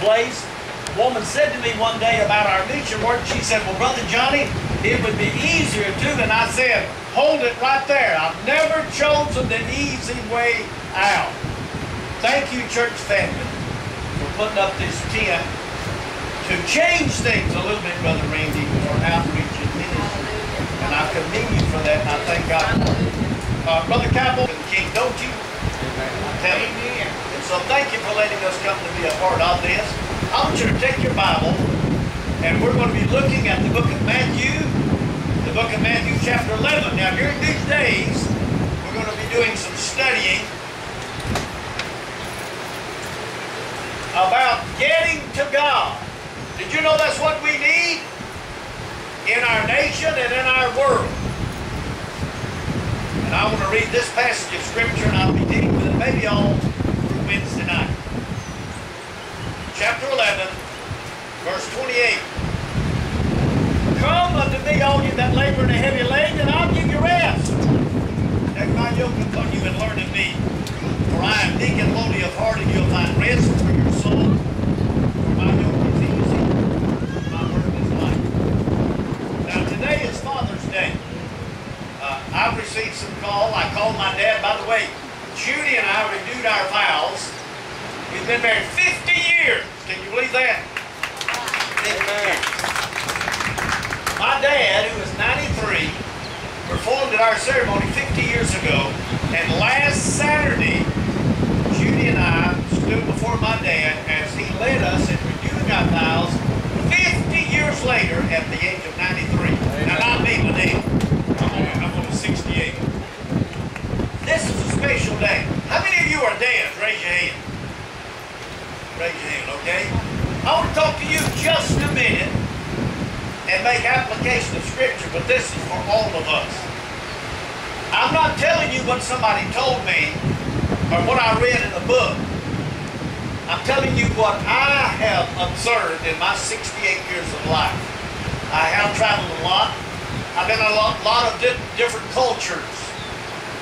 place. A woman said to me one day about our mission work, she said, well, Brother Johnny, it would be easier too. And I said, hold it right there. I've never chosen the easy way out. Thank you, church family, for putting up this tent to change things a little bit, Brother Randy, for outreach and ministry. And I commend you for that, and I thank God for it. Uh, Brother Campbell and King, don't you? Tell me. So thank you for letting us come to be a part of this. I want you to take your Bible, and we're going to be looking at the book of Matthew, the book of Matthew chapter 11. Now, during these days, we're going to be doing some studying about getting to God. Did you know that's what we need in our nation and in our world? And I want to read this passage of Scripture, and I'll be dealing with it maybe all through Wednesday night. Chapter 11, verse 28. Come unto me, all you that labor and are heavy laden, and I'll give you rest. Take my yoke upon you and learn of me. For I am meek and lowly of heart, and you'll find rest for your soul. For my yoke is easy, my burden is light. Now today is Father's Day. Uh, I've received some call. I called my dad. By the way, Judy and I renewed our vows. We've been married 50 years. Can you believe that? 50 years. My dad, who is 93, performed at our ceremony 50 years ago. And last Saturday, Judy and I stood before my dad as he led us in renewing our vows 50 years later at the age of 93. Now, not me, my dad. I'm only, I'm only 68. This is day. How many of you are dads? Raise your hand. Raise your hand, okay? I want to talk to you just a minute and make application of Scripture, but this is for all of us. I'm not telling you what somebody told me or what I read in a book. I'm telling you what I have observed in my 68 years of life. I have traveled a lot. I've been in a lot, lot of di different cultures.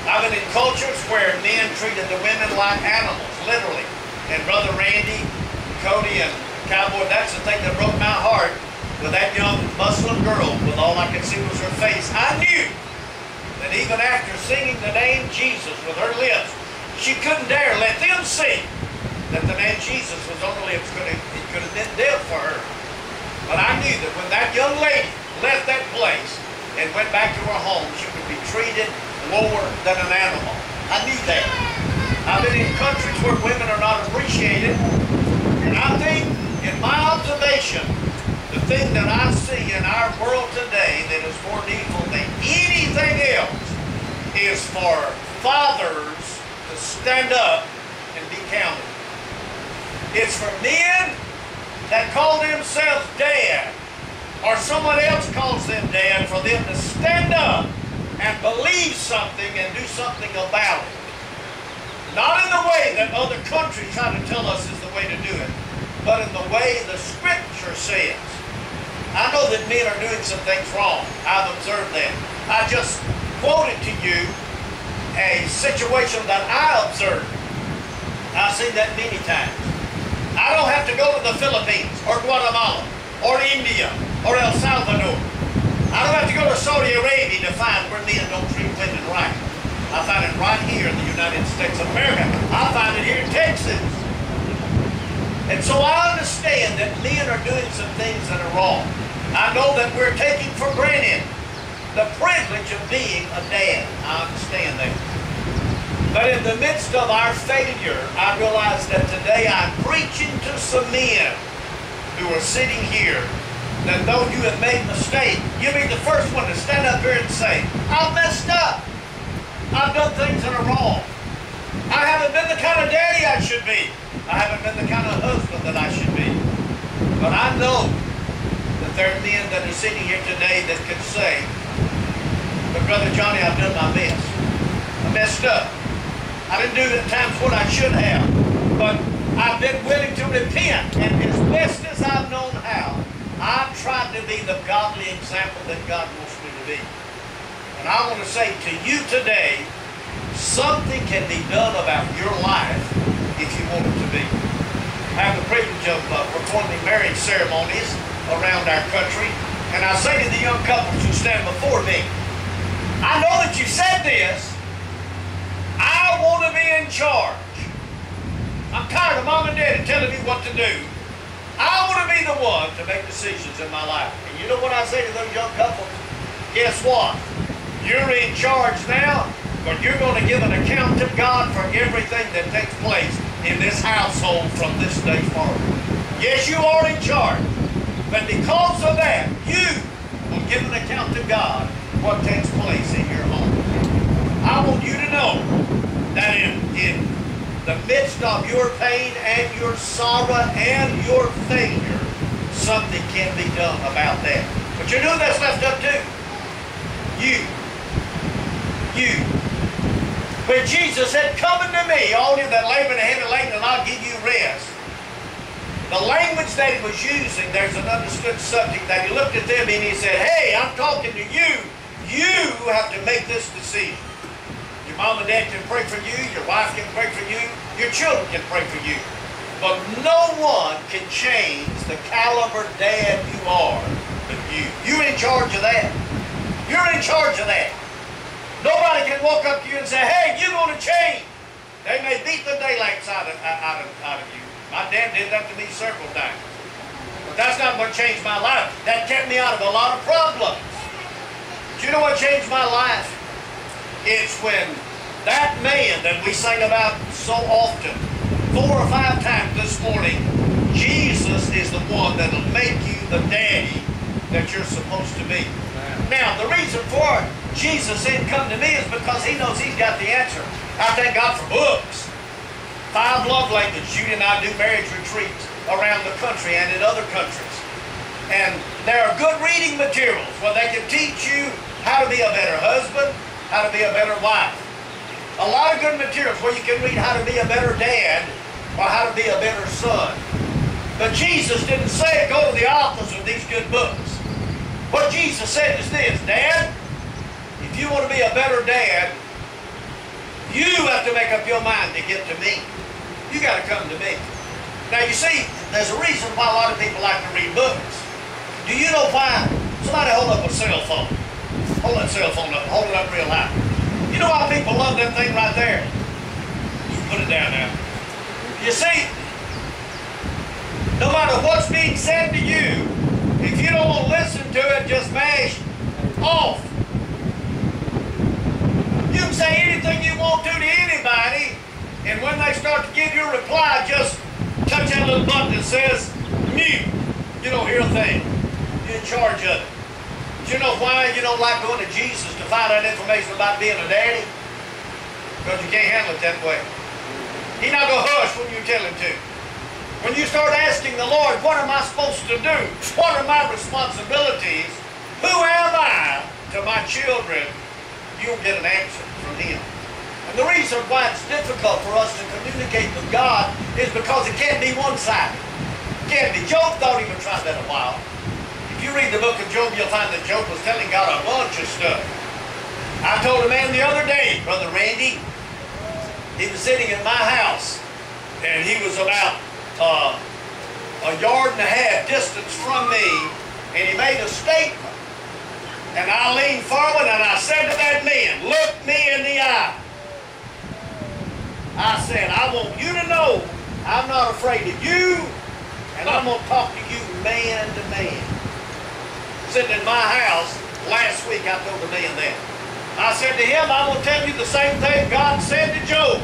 I've been in cultures where men treated the women like animals, literally. And Brother Randy, Cody, and Cowboy, that's the thing that broke my heart with that young Muslim girl with all I could see was her face. I knew that even after singing the name Jesus with her lips, she couldn't dare let them see that the name Jesus was on her lips. It could have been death for her. But I knew that when that young lady left that place and went back to her home, she would be treated lower than an animal. I knew that. I've been in countries where women are not appreciated, and I think, in my observation, the thing that I see in our world today that is more needful than anything else is for fathers to stand up and be counted. It's for men that call themselves dad, or someone else calls them dad, for them to stand up and believe something and do something about it. Not in the way that other countries try to tell us is the way to do it, but in the way the Scripture says. I know that men are doing some things wrong. I've observed that. I just quoted to you a situation that I observed. I've seen that many times. I don't have to go to the Philippines or Guatemala or India or El Salvador. I don't have to go to Saudi Arabia to find where men don't treat women right. I find it right here in the United States of America. I find it here in Texas. And so I understand that men are doing some things that are wrong. I know that we're taking for granted the privilege of being a dad. I understand that. But in the midst of our failure, I realize that today I'm preaching to some men who are sitting here that though you have made mistakes, you'll be the first one to stand up here and say, I've messed up. I've done things that are wrong. I haven't been the kind of daddy I should be. I haven't been the kind of husband that I should be. But I know that there are men that are sitting here today that could say, but Brother Johnny, I've done my best. I messed up. I didn't do at times what I should have. But I've been willing to repent. And as best as I've known how, I've tried to be the godly example that God wants me to be. And I want to say to you today, something can be done about your life if you want it to be. I have the privilege of uh, performing marriage ceremonies around our country. And I say to the young couples who stand before me, I know that you said this. I want to be in charge. I'm tired of mom and dad telling me what to do. I want to be the one to make decisions in my life. And you know what I say to those young couples? Guess what? You're in charge now, but you're going to give an account to God for everything that takes place in this household from this day forward. Yes, you are in charge. But because of that, you will give an account to God what takes place in your home. I want you to know that in, in the midst of your pain and your sorrow and your failure, something can be done about that. But you're doing that's left up to you. You. When Jesus said, Come unto me, all you that labor and heavy laden, and I'll give you rest. The language that he was using, there's an understood subject that he looked at them and he said, Hey, I'm talking to you you have to make this decision. Mom and dad can pray for you, your wife can pray for you, your children can pray for you. But no one can change the caliber dad you are but you. You're in charge of that. You're in charge of that. Nobody can walk up to you and say, hey, you're going to change. They may beat the daylights out of, out, of, out of you. My dad did that to me several times. But that's not what changed my life. That kept me out of a lot of problems. Do you know what changed my life? It's when that man that we sing about so often, four or five times this morning, Jesus is the one that'll make you the daddy that you're supposed to be. Now, the reason for Jesus didn't come to me is because he knows he's got the answer. I thank God for books. Five love languages. Judy and I do marriage retreats around the country and in other countries. And there are good reading materials where they can teach you how to be a better husband, how to be a better wife. A lot of good materials where you can read how to be a better dad or how to be a better son. But Jesus didn't say go to the office with these good books. What Jesus said is this, Dad, if you want to be a better dad, you have to make up your mind to get to me. You got to come to me. Now you see, there's a reason why a lot of people like to read books. Do you know why? Somebody hold up a cell phone. Hold that cell phone up. Hold it up real high. You know why people love that thing right there? You put it down now. You see, no matter what's being said to you, if you don't want to listen to it, just mash off. You can say anything you want to to anybody, and when they start to give you a reply, just touch that little button that says mute. You don't hear a thing. You're in charge of it. Do you know why you don't like going to Jesus find out information about being a daddy? Because you can't handle it that way. He's not going to hush when you tell him to. When you start asking the Lord, what am I supposed to do? What are my responsibilities? Who am I to my children? You'll get an answer from him. And the reason why it's difficult for us to communicate with God is because it can't be one-sided. Can't be. Job thought he would try that a while. If you read the book of Job, you'll find that Job was telling God a bunch of stuff. I told a man the other day, Brother Randy, he was sitting in my house, and he was about uh, a yard and a half distance from me, and he made a statement. And I leaned forward and I said to that man, look me in the eye. I said, I want you to know I'm not afraid of you, and I'm going to talk to you man to man sitting in my house last week, I told the man that. I said to him, I'm going to tell you the same thing God said to Job.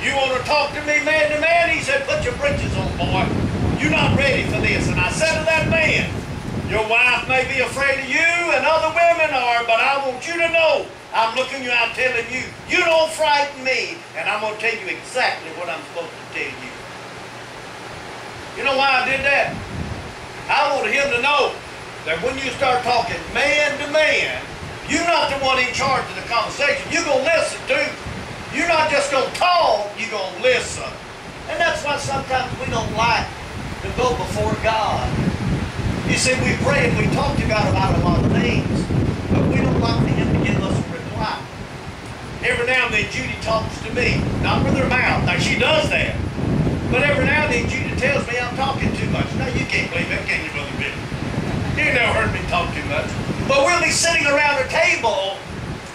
You want to talk to me man to man? He said, put your britches on, boy. You're not ready for this. And I said to that man, your wife may be afraid of you and other women are, but I want you to know I'm looking you out telling you, you don't frighten me. And I'm going to tell you exactly what I'm supposed to tell you. You know why I did that? I wanted him to know that when you start talking man to man, you're not the one in charge of the conversation. You're going to listen too. You're not just going to talk, you're going to listen. And that's why sometimes we don't like to go before God. You see, we pray and we talk to God about a lot of things, but we don't like for Him to give us a reply. Every now and then Judy talks to me, not with her mouth. Now she does that. But every now and then Judy tells me I'm talking too much. Now you can't believe that, can you, Brother Billy? You never heard me talk too much. But we'll be sitting around a table,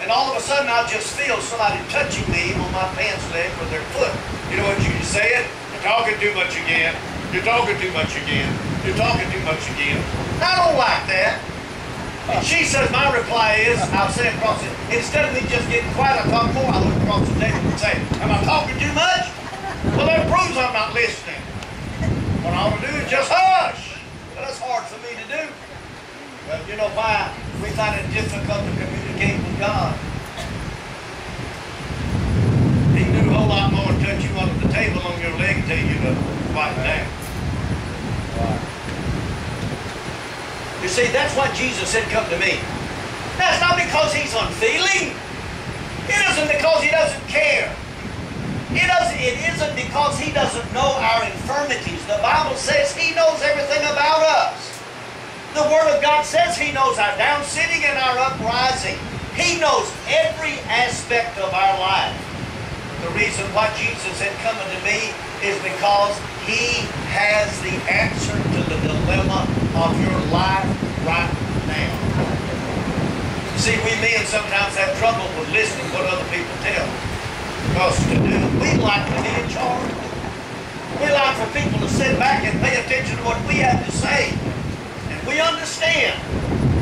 and all of a sudden I'll just feel somebody touching me on my pants leg with their foot. You know what you say it? You're talking too much again. You're talking too much again. You're talking too much again. I don't like that. And she says, my reply is, I'll say across it, instead of me just getting quiet, I talk more, I look across the table and say, am I talking too much? Well, that proves I'm not listening. What I ought to do is just hush. But that's hard for me to do. But you know why we find it difficult to communicate with God? He do a whole lot more than touch you under the table on your leg tell you to quiet down. You see, that's why Jesus said, come to me. That's not because he's unfeeling. It isn't because he doesn't care. It, doesn't, it isn't because he doesn't know our infirmities. The Bible says he knows everything about us. The Word of God says He knows our down sitting and our uprising. He knows every aspect of our life. The reason why Jesus said, coming to me is because He has the answer to the dilemma of your life right now. See, we men sometimes have trouble with listening to what other people tell us to do. We like to be in charge. We like for people to sit back and pay attention to what we have to say. We understand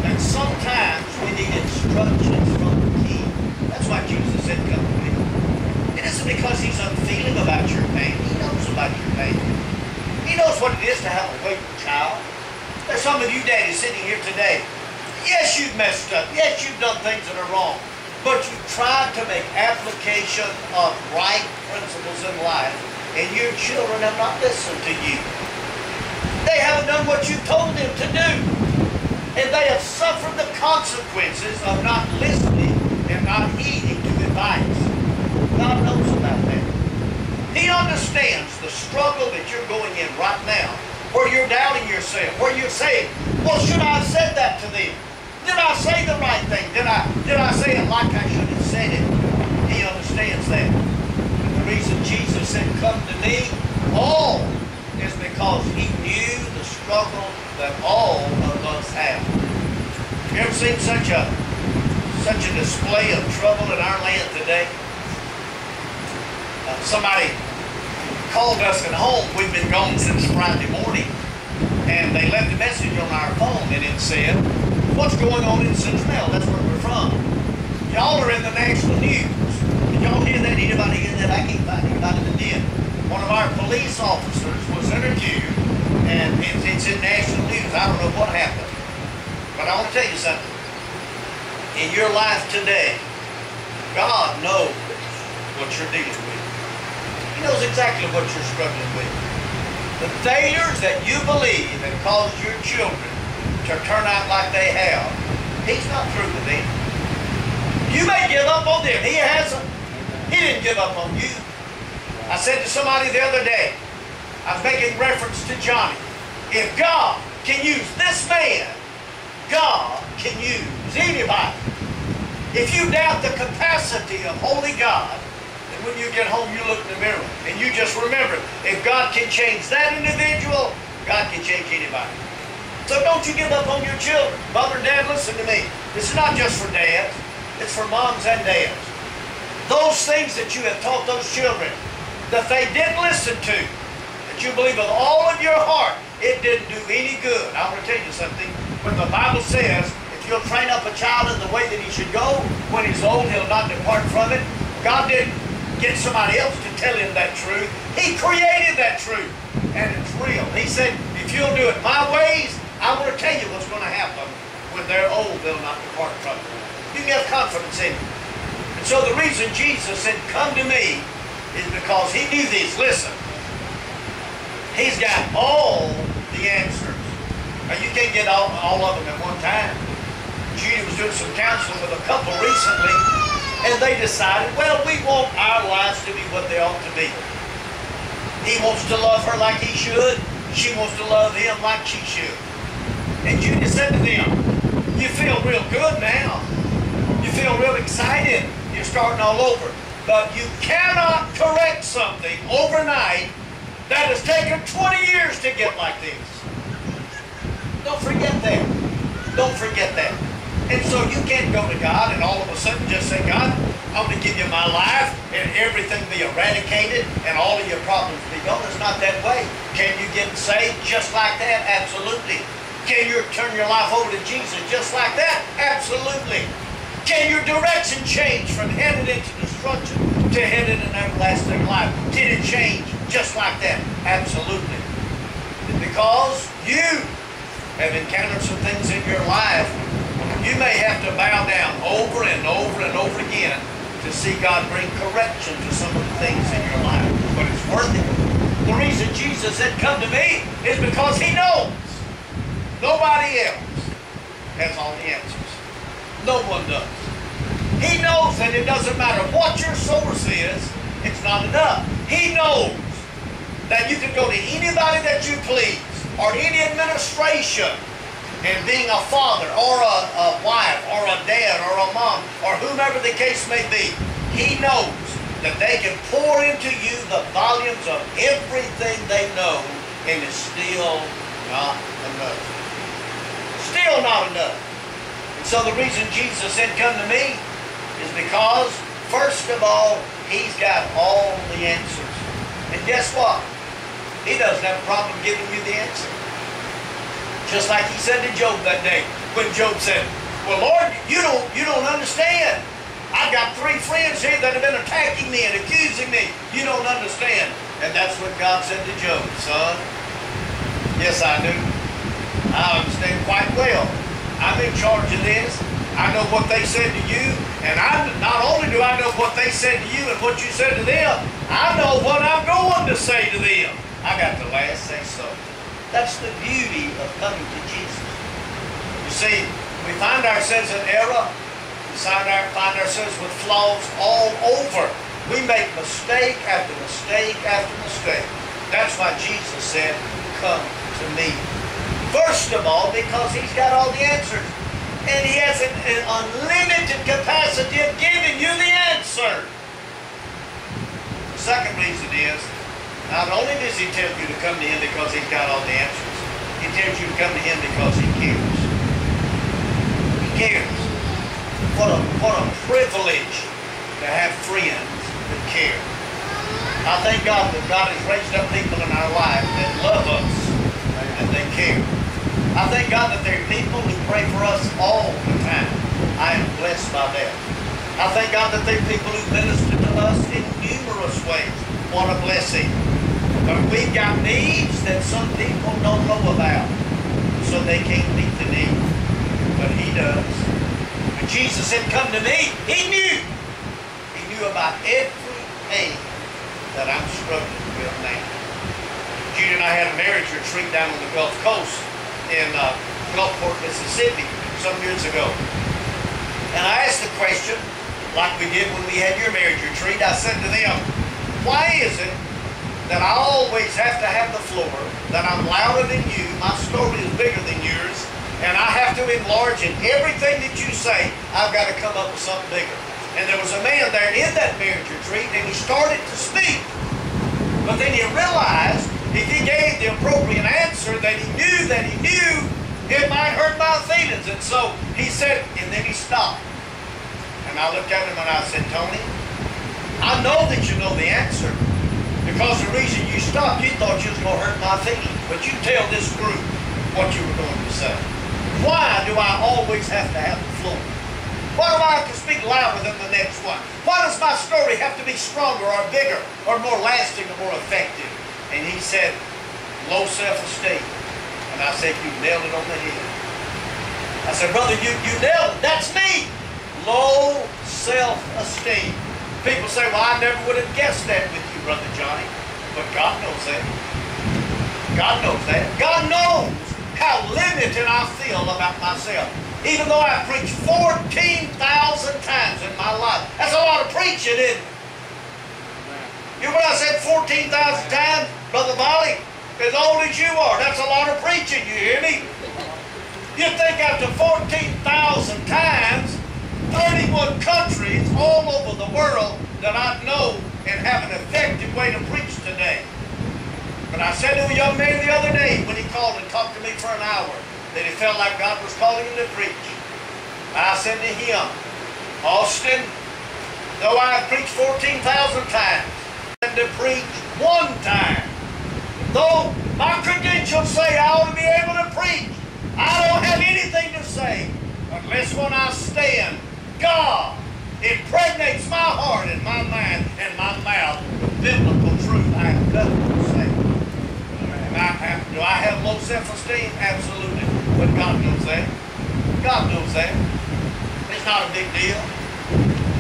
that sometimes we need instructions from the King. That's why Jesus said, come to me. It isn't because he's unfeeling about your pain. He knows about your pain. He knows what it is to have a wayward child. There's some of you daddies sitting here today. Yes, you've messed up. Yes, you've done things that are wrong. But you've tried to make application of right principles in life, and your children have not listened to you. They haven't done what you told them to do. And they have suffered the consequences of not listening and not heeding to advice. God knows about that. He understands the struggle that you're going in right now, where you're doubting yourself, where you're saying, well, should I have said that to them? Did I say the right thing? Did I, did I say it like I should have said it? He understands that. And the reason Jesus said, come to me, all because he knew the struggle that all of us have. You ever seen such a such a display of trouble in our land today? Uh, somebody called us at home. We've been gone since Friday morning. And they left a message on our phone and it said, what's going on in Cincinnati? That's where we're from. Y'all are in the national news. Did y'all hear that? Anybody hear that? I can't find anybody that did one of our police officers was interviewed, and it's in national news. I don't know what happened. But I want to tell you something. In your life today, God knows what you're dealing with. He knows exactly what you're struggling with. The failures that you believe have caused your children to turn out like they have, He's not through with them. You may give up on them. He hasn't. He didn't give up on you. I said to somebody the other day, I was making reference to Johnny. If God can use this man, God can use anybody. If you doubt the capacity of holy God, then when you get home, you look in the mirror and you just remember, if God can change that individual, God can change anybody. So don't you give up on your children. Mother and dad, listen to me. This is not just for dads. It's for moms and dads. Those things that you have taught those children, that they did listen to, that you believe with all of your heart, it didn't do any good. I want to tell you something. When the Bible says, if you'll train up a child in the way that he should go, when he's old, he'll not depart from it. God didn't get somebody else to tell him that truth. He created that truth, and it's real. He said, if you'll do it my ways, I want to tell you what's going to happen. When they're old, they'll not depart from it. You can have confidence in it. And so the reason Jesus said, come to me, is because he knew this. Listen, he's got all the answers. Now, you can't get all, all of them at one time. Judy was doing some counseling with a couple recently, and they decided, well, we want our lives to be what they ought to be. He wants to love her like he should. She wants to love him like she should. And Judy said to them, you feel real good now. You feel real excited. You're starting all over. But you cannot correct something overnight that has taken 20 years to get like this. Don't forget that. Don't forget that. And so you can't go to God and all of a sudden just say, God, I'm going to give you my life and everything be eradicated and all of your problems be gone. It's not that way. Can you get saved just like that? Absolutely. Can you turn your life over to Jesus just like that? Absolutely. Can your direction change from heaven into to headed in an everlasting life? Did it change just like that? Absolutely. Because you have encountered some things in your life, you may have to bow down over and over and over again to see God bring correction to some of the things in your life. But it's worth it. The reason Jesus said, come to me, is because he knows nobody else has all the answers. No one does. He knows that it doesn't matter what your source is, it's not enough. He knows that you can go to anybody that you please, or any administration, and being a father, or a, a wife, or a dad, or a mom, or whomever the case may be, he knows that they can pour into you the volumes of everything they know, and it's still not enough. Still not enough. And so the reason Jesus said, come to me, is because, first of all, he's got all the answers. And guess what? He doesn't have a problem giving you the answer. Just like he said to Job that day, when Job said, Well, Lord, you don't you don't understand. I've got three friends here that have been attacking me and accusing me. You don't understand. And that's what God said to Job, son. Yes, I do. I understand quite well. I'm in charge of this. I know what they said to you, and I not only do I know what they said to you and what you said to them, I know what I'm going to say to them. I got the last say so. That's the beauty of coming to Jesus. You see, we find ourselves in error. We find, find ourselves with flaws all over. We make mistake after mistake after mistake. That's why Jesus said, come to me. First of all, because he's got all the answers. And he has an, an unlimited capacity of giving you the answer. The second reason is, not only does he tell you to come to him because he's got all the answers, he tells you to come to him because he cares. He cares. What a, what a privilege to have friends that care. I thank God that God has raised up people in our life that love us and they care. I thank God that there are people who pray for us all the time. I am blessed by that. I thank God that there are people who minister to us in numerous ways. What a blessing. But we've got needs that some people don't know about, so they can't meet the need. But He does. When Jesus said, come to me, He knew. He knew about everything that I'm struggling with now. Judy and I had a marriage retreat down on the Gulf Coast in uh, Gulfport, Mississippi, some years ago. And I asked the question, like we did when we had your marriage retreat, I said to them, why is it that I always have to have the floor, that I'm louder than you, my story is bigger than yours, and I have to enlarge in everything that you say, I've got to come up with something bigger. And there was a man there in that marriage retreat, and he started to speak. But then he realized if he gave the appropriate answer that he knew that he knew, it might hurt my feelings. And so he said, and then he stopped. And I looked at him and I said, Tony, I know that you know the answer. Because the reason you stopped, you thought you was going to hurt my feelings. But you tell this group what you were going to say. Why do I always have to have the floor? Why do I have to speak louder than the next one? Why does my story have to be stronger or bigger or more lasting or more effective? And he said, low self-esteem. And I said, you nailed it on the head. I said, brother, you, you nailed it. That's me. Low self-esteem. People say, well, I never would have guessed that with you, Brother Johnny. But God knows that. God knows that. God knows how limited I feel about myself. Even though I've preached 14,000 times in my life. That's a lot of preaching, isn't it? You know what I said 14,000 times, Brother Molly? As old as you are, that's a lot of preaching, you hear me? You think after 14,000 times, 31 countries all over the world that I know and have an effective way to preach today. But I said to a young man the other day when he called and talked to me for an hour that he felt like God was calling him to preach. I said to him, Austin, though I have preached 14,000 times, and to preach one time, though my credentials say I ought to be able to preach, I don't have anything to say unless when I stand, God impregnates my heart and my mind and my mouth with biblical truth. I have nothing to say. Do I have low self-esteem? Absolutely. But God knows that. God knows that. It's not a big deal.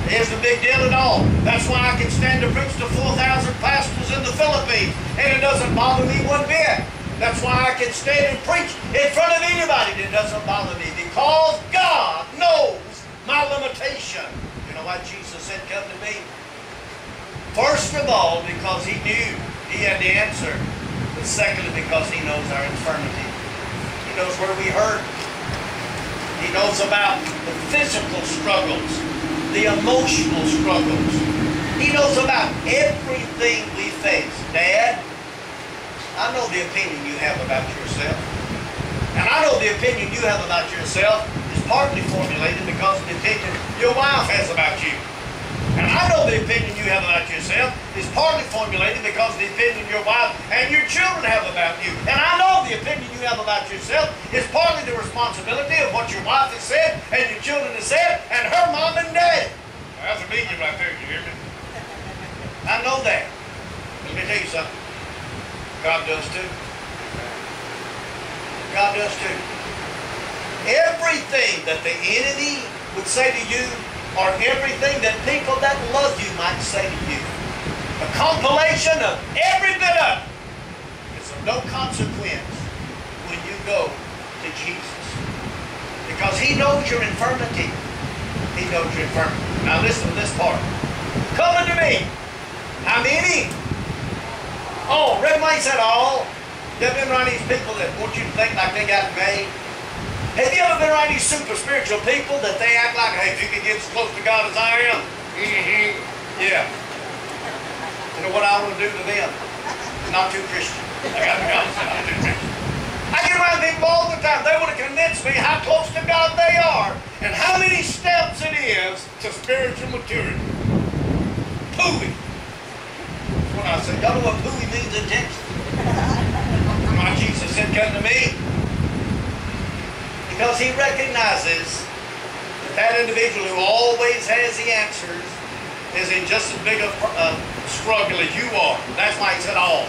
It isn't a big deal at all. That's why I can stand to preach to 4,000 pastors in the Philippines, and it doesn't bother me one bit. That's why I can stand and preach in front of anybody that doesn't bother me, because God knows my limitation. You know why Jesus said, come to me? First of all, because he knew he had the answer but secondly because he knows our infirmity. He knows where we hurt. He knows about the physical struggles, the emotional struggles. He knows about everything we face. Dad, I know the opinion you have about yourself. And I know the opinion you have about yourself is partly formulated because of the opinion your wife has about you. And I know the opinion you have about yourself is partly formulated because of the opinion your wife and your children have about you. And I know the opinion you have about yourself is partly the responsibility of what your wife has said and your children have said and her mom and dad. That's a biggie right there, you hear me? I know that. Let me tell you something. God does too. God does too. Everything that the enemy would say to you or everything that people that love you might say to you. A compilation of every bit of it. It's of no consequence when you go to Jesus. Because he knows your infirmity. He knows your infirmity. Now listen to this part. Coming to me. How many? Oh, Red Light said all. There have been around these people that want you to think like they got made. Have you ever been around these super spiritual people that they act like, hey, if you can get as close to God as I am? Mm-hmm. Yeah. You know what I want to do to them? Not too Christian. I got to be honest, not too Christian. I get around people all the time. They want to convince me how close to God they are and how many steps it is to spiritual maturity. Pooey. I said. Y'all know what means in Texas? My Jesus said, come to me. Because he recognizes that that individual who always has the answers is in just as big a uh, struggle as you are. That's why he said all.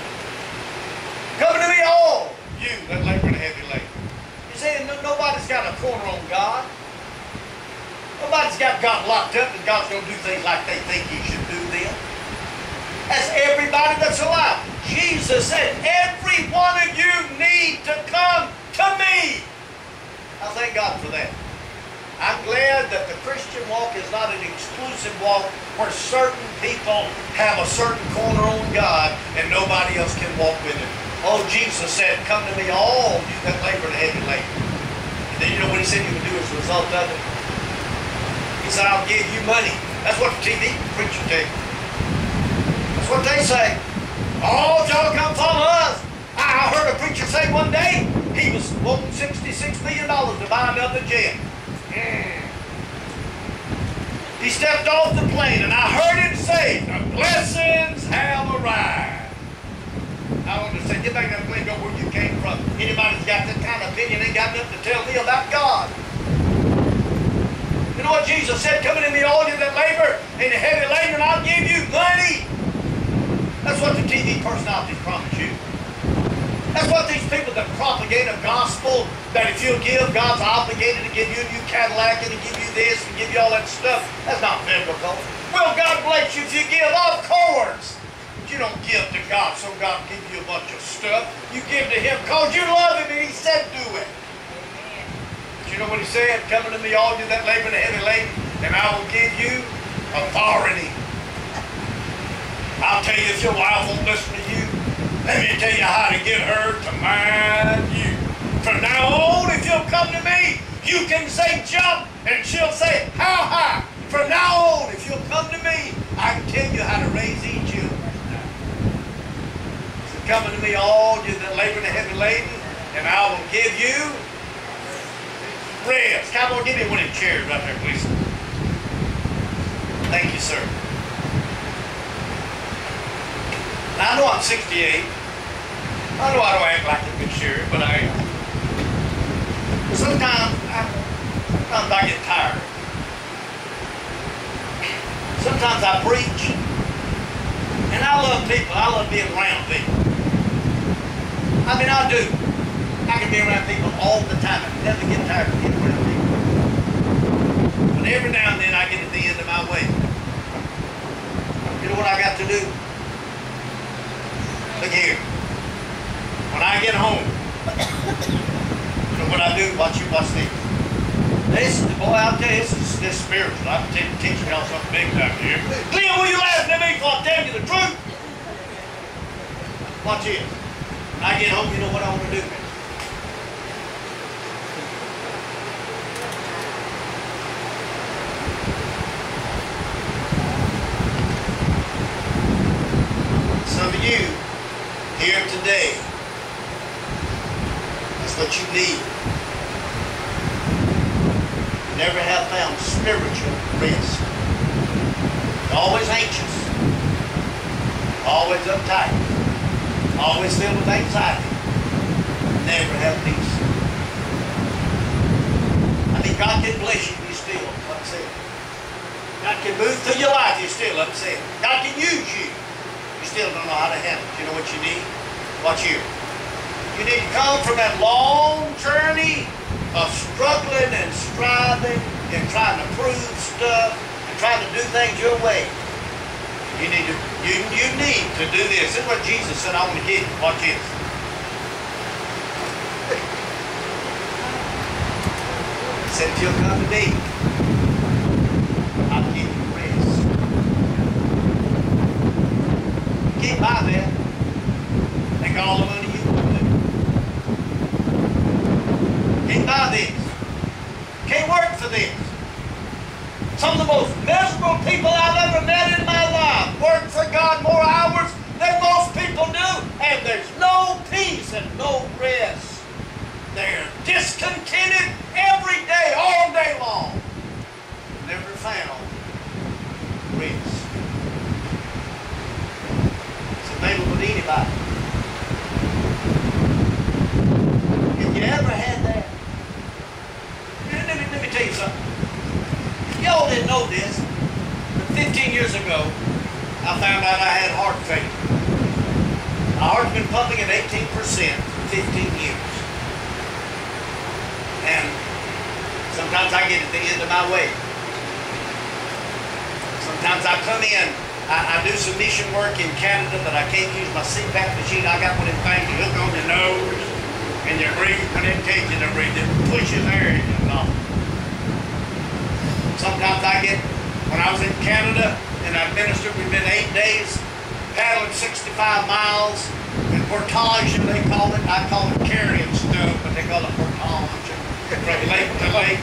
Come to me all, you that labor and heavy labor. You see, nobody's got a corner on God. Nobody's got God locked up and God's going to do things like they think he should do them. That's everybody that's alive. Jesus said, every one of you need to come to me. I thank God for that. I'm glad that the Christian walk is not an exclusive walk where certain people have a certain corner on God and nobody else can walk with him. Oh, Jesus said, come to me all you that labor and heavy labor. And then you know what he said he would do as a result of it? He said, I'll give you money. That's what the TV preacher. That's what they say. Oh, y'all come follow us. I heard a preacher say one day, he was wanting $66 million to buy another jet. Mm. He stepped off the plane and I heard him say, the blessings have arrived. I want to say, get back on the plane, go where you came from. Anybody's got that kind of opinion ain't got nothing to tell me about God. You know what Jesus said? Come in the all you that labor and the heavy labor, and I'll give you money. That's what the TV personalities promise you. That's what these people that propagate a gospel that if you'll give, God's obligated to give you a new Cadillac and to give you this and give you all that stuff. That's not biblical. Will God bless you if you give? Of course. But you don't give to God so God can give you a bunch of stuff. You give to Him because you love Him and He said do it. But you know what He said? Come to me, all you that labor and heavy laden, and I will give you authority. I'll tell you if your wife won't listen to you, let me tell you how to get her to mind you. From now on, if you'll come to me, you can say jump, and she'll say how high. From now on, if you'll come to me, I can tell you how to raise these children. So come to me, all you that labor and heavy laden, and I will give you rest. Come on, give me one of the chairs right there, please. Thank you, sir. Now, I know I'm 68. I know I don't act like a sheriff, but I am. Sometimes I, sometimes I get tired. Sometimes I preach, and I love people. I love being around people. I mean, I do. I can be around people all the time. I never get tired of being around people. But every now and then I get at the end of my way. You know what I got to do? Here. When I get home, know what I do? Watch you watch this. This, boy, I'll tell you, this is this spiritual. I'm te- teaching y'all something big time here. Glenn, will you laughing at me if I tell you the truth? Watch this. When I get home, you know what I want to do? Some of you today, that's what you need. You Never have found spiritual rest. You're always anxious, always uptight, always filled with anxiety. Never have peace. I mean, God can bless you, you still upset. God can move through your life, you're still upset. God can use you. You still don't know how to handle it. You know what you need? Watch you. You need to come from that long journey of struggling and striving and trying to prove stuff and trying to do things your way. You need to you, you need to do this. This is what Jesus said, I want to give you. Watch this. Said, you'll come to me, I'll give you rest. Get by that. Think all the money you want to. Can't buy this. Can't work for this. Some of the most miserable people I've ever met in my life work for God more hours than most people do, and there's no peace and no rest. They're discontented every day, all day long. Never found rest. It's available to anybody. If you ever had that, let me, let me tell you something. Y'all didn't know this, but 15 years ago, I found out I had heart failure. My heart's been pumping at 18% for 15 years. And sometimes I get at the end of my way. Sometimes I come in, I, I do some mission work in Canada, but I can't use my CPAP machine. I got one of them you hook on your nose and you breathe, when it takes you to breathe, it pushes air. Sometimes I get, when I was in Canada and I ministered, we've been eight days, paddling 65 miles, in portage, they call it, I call it carrying stuff, but they call it portage, from lake to lake.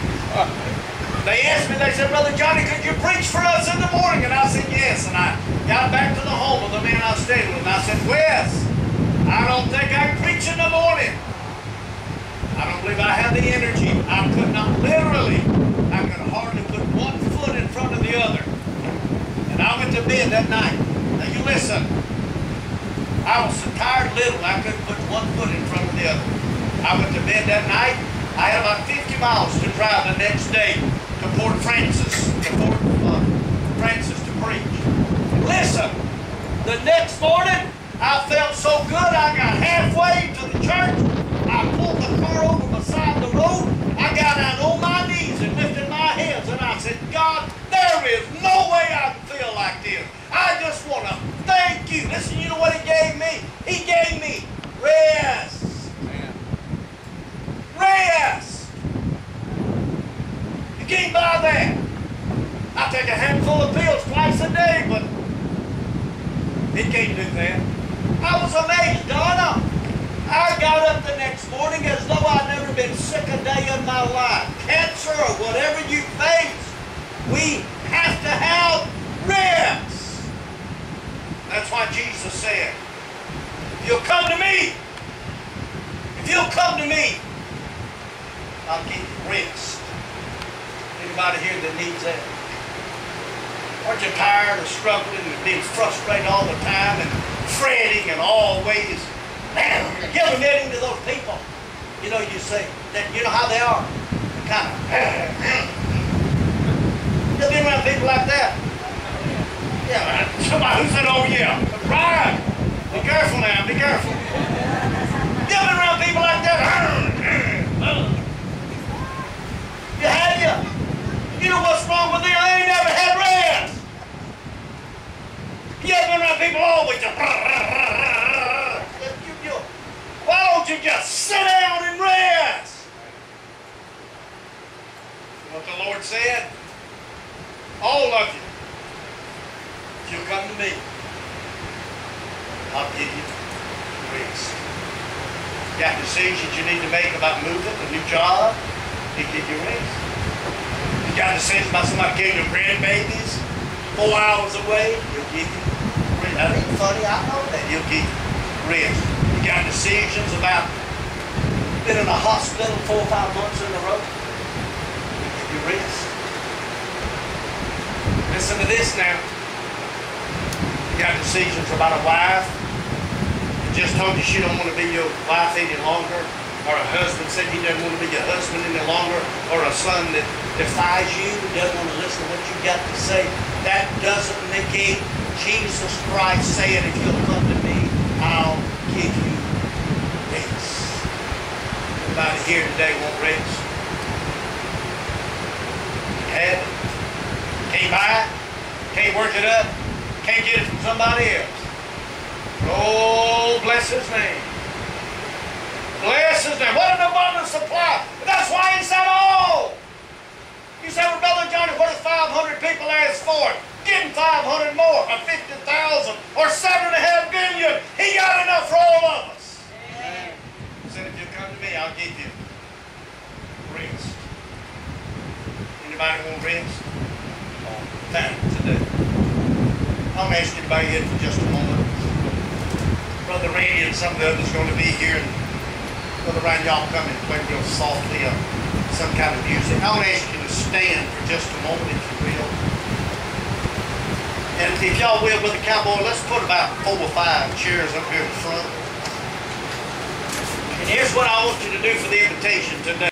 They asked me, they said, Brother Johnny, could you preach for us in the morning? And I said, yes. And I got back to the home of the man I stayed with, and I said, Wes, I don't think I preach in the morning. I don't believe I have the energy. I could not literally, I could hardly put one foot in front of the other. And I went to bed that night. Now you listen. I was so tired I couldn't put one foot in front of the other. I went to bed that night. I had about 50 miles to drive the next day to Fort Frances, to Fort uh, Frances to preach. Listen, the next morning, I felt so good, I got halfway to the church. I pulled the car over beside the road. I got down on my knees and lifted my hands and I said, God, there is no way I can feel like this. I just want to thank you. Listen, you know what he gave me? He gave me rest. Man. Rest. You can't buy that. I take a handful of pills twice a day, but it can't do that. I was amazed, Donna. I got up the next morning as though I'd never been sick a day in my life. Cancer or whatever you face, we have to help. Anybody here that needs that? Aren't you tired of struggling and being frustrated all the time and fretting and always? Man, ever met into those people? You know, you say that you know how they are. Kind of. Been around people like that. Yeah, somebody who said, "Oh yeah, right." Be careful now. Be careful. Been around people like that. You have you? You know what's wrong with them? They ain't never had rest. You ever been around people always just. Why don't you just sit down and rest? What the Lord said? All of you, if you'll come to me, I'll give you rest. You got decisions you need to make about moving, a new job, He'll give you rest. You got decisions about somebody getting your grandbabies four hours away, you'll get you rest. That ain't funny, I know that. You'll get you rest. You got decisions about been in a hospital four or five months in a row. You'll give you rest. Listen to this now. You got decisions about a wife that just told you she don't want to be your wife any longer, or a husband said he doesn't want to be your husband any longer, or a son that defies you, doesn't want to listen to what you got to say. That doesn't negate Jesus Christ saying, if you'll come to me, I'll give you rest. Everybody here today want rest? Have it? Can't buy it? Can't work it up? Can't get it from somebody else? Oh, bless his name. Bless his name. What an abundant supply. That's why he said all. You say, well, Brother Johnny, what if 500 people ask for it? Give him 500 more, or 50,000, or 7.5 billion. He got enough for all of us. Amen. He said, if you come to me, I'll give you rest. Anybody want rest? Oh, time today. I'm asking anybody in for just a moment. Brother Randy and some of the others are going to be here. Brother Ryan, y'all come and play real softly uh, some kind of music. I to ask you to stand for just a moment, if you will. And if y'all will, Brother Cowboy, let's put about four or five chairs up here in front. And here's what I want you to do for the invitation today.